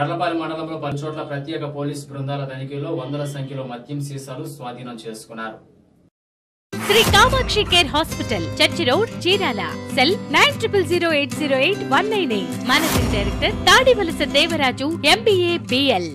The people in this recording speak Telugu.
కర్లపాలెం మండలంలో పలు చోట్ల ప్రత్యేక పోలీసు బృందాల తనిఖీలో వందల సంఖ్యలో మద్యం సీసాలు స్వాధీనం చేసుకున్నారు. Shri Kamakshi care hospital church road Chirala. Cell nine triple zero eight zero eight one nine eight. Managing director Tadivalasa Devaraju MBA BL